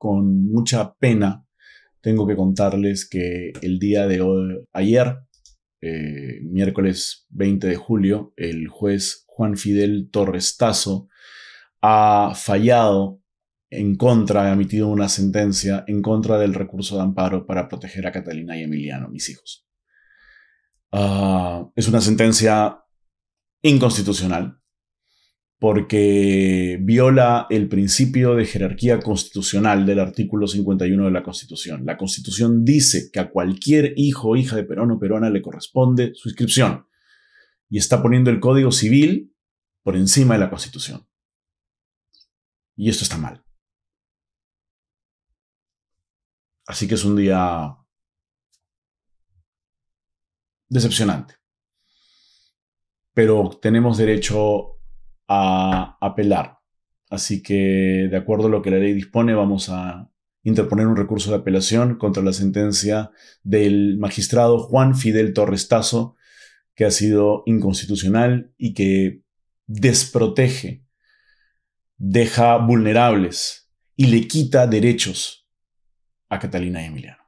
con mucha pena tengo que contarles que el día de hoy, ayer, eh, miércoles 20 de julio, el juez Juan Fidel Torres Tazo ha fallado en contra, ha emitido una sentencia en contra del recurso de amparo para proteger a Catalina y Emiliano, mis hijos. Ah, es una sentencia inconstitucional porque viola el principio de jerarquía constitucional del artículo 51 de la Constitución. La Constitución dice que a cualquier hijo o hija de Perón o Perona le corresponde su inscripción y está poniendo el Código Civil por encima de la Constitución. Y esto está mal. Así que es un día decepcionante. Pero tenemos derecho a apelar. Así que, de acuerdo a lo que la ley dispone, vamos a interponer un recurso de apelación contra la sentencia del magistrado Juan Fidel Torres Tazo, que ha sido inconstitucional y que desprotege, deja vulnerables y le quita derechos a Catalina y Emiliano.